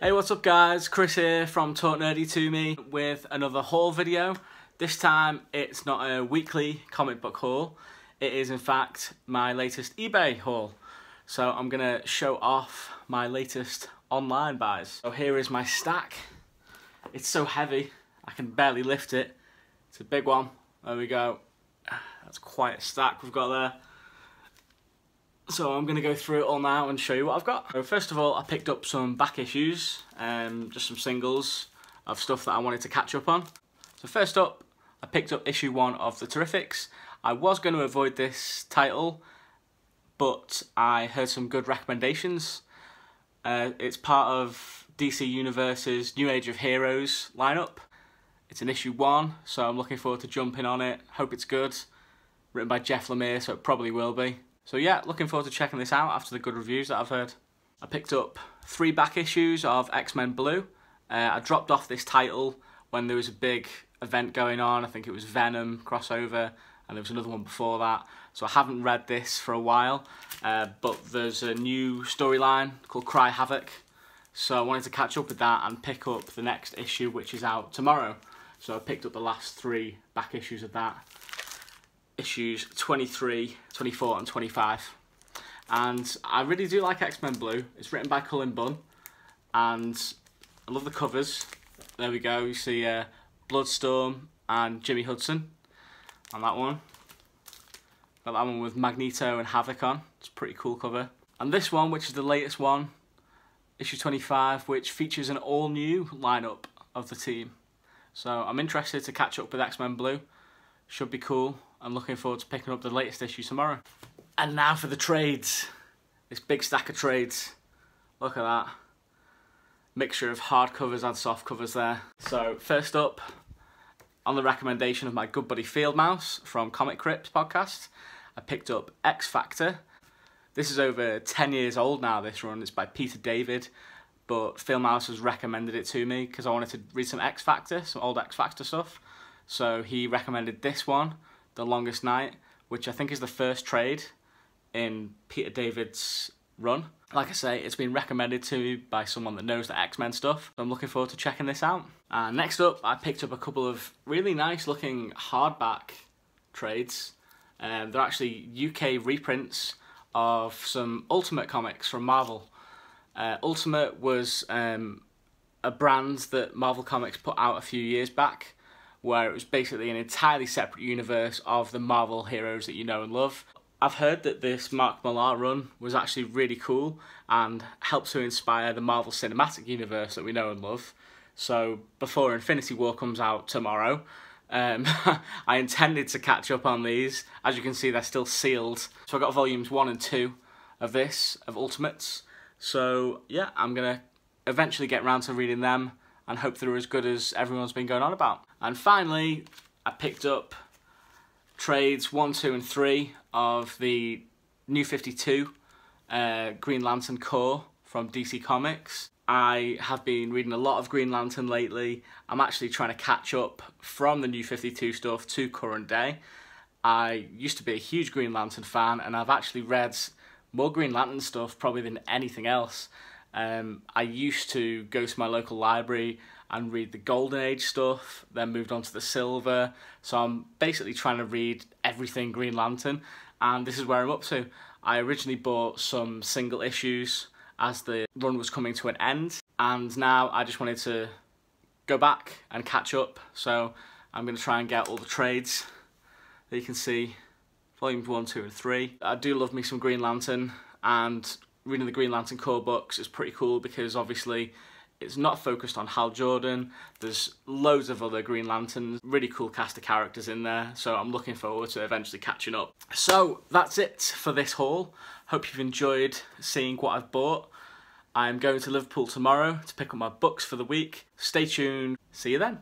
Hey what's up guys, Chris here from Talk Nerdy to Me with another haul video. This time it's not a weekly comic book haul, it is in fact my latest eBay haul. So I'm going to show off my latest online buys. So here is my stack. It's so heavy, I can barely lift it. It's a big one. There we go. That's quite a stack we've got there. So I'm going to go through it all now and show you what I've got. So first of all, I picked up some back issues, um, just some singles of stuff that I wanted to catch up on. So first up, I picked up issue one of The Terrifics. I was going to avoid this title, but I heard some good recommendations. Uh, it's part of DC Universe's New Age of Heroes lineup. It's an issue one, so I'm looking forward to jumping on it. Hope it's good. Written by Jeff Lemire, so it probably will be. So yeah, looking forward to checking this out after the good reviews that I've heard. I picked up three back issues of X-Men Blue. Uh, I dropped off this title when there was a big event going on. I think it was Venom crossover, and there was another one before that. So I haven't read this for a while, uh, but there's a new storyline called Cry Havoc. So I wanted to catch up with that and pick up the next issue, which is out tomorrow. So I picked up the last three back issues of that issues 23, 24 and 25. And I really do like X-Men Blue. It's written by Cullen Bunn and I love the covers. There we go, you see uh, Bloodstorm and Jimmy Hudson on that one. Got that one with Magneto and Havoc on. It's a pretty cool cover. And this one, which is the latest one, issue 25, which features an all-new lineup of the team. So I'm interested to catch up with X-Men Blue. Should be cool. I'm looking forward to picking up the latest issue tomorrow. And now for the trades. This big stack of trades. Look at that. Mixture of hard covers and soft covers there. So first up, on the recommendation of my good buddy Field Mouse from Comic Crypt podcast, I picked up X Factor. This is over 10 years old now, this run. It's by Peter David, but Field Mouse has recommended it to me because I wanted to read some X Factor, some old X Factor stuff. So he recommended this one, The Longest Night, which I think is the first trade in Peter David's run. Like I say, it's been recommended to me by someone that knows the X-Men stuff. I'm looking forward to checking this out. Uh, next up, I picked up a couple of really nice looking hardback trades. Um, they're actually UK reprints of some Ultimate comics from Marvel. Uh, Ultimate was um, a brand that Marvel Comics put out a few years back where it was basically an entirely separate universe of the Marvel heroes that you know and love. I've heard that this Mark Millar run was actually really cool and helped to inspire the Marvel Cinematic Universe that we know and love. So before Infinity War comes out tomorrow, um, I intended to catch up on these. As you can see, they're still sealed. So I got volumes one and two of this, of Ultimates. So yeah, I'm gonna eventually get around to reading them and hope they're as good as everyone's been going on about. And finally, I picked up trades 1, 2 and 3 of the New 52 uh, Green Lantern Corps from DC Comics. I have been reading a lot of Green Lantern lately. I'm actually trying to catch up from the New 52 stuff to current day. I used to be a huge Green Lantern fan and I've actually read more Green Lantern stuff probably than anything else. Um, I used to go to my local library and read the Golden Age stuff, then moved on to the Silver. So I'm basically trying to read everything Green Lantern, and this is where I'm up to. I originally bought some single issues as the run was coming to an end, and now I just wanted to go back and catch up. So I'm going to try and get all the trades that you can see, volumes 1, 2 and 3. I do love me some Green Lantern, and reading the Green Lantern Corps books is pretty cool because obviously it's not focused on Hal Jordan. There's loads of other Green Lanterns, really cool cast of characters in there, so I'm looking forward to eventually catching up. So that's it for this haul. Hope you've enjoyed seeing what I've bought. I'm going to Liverpool tomorrow to pick up my books for the week. Stay tuned. See you then.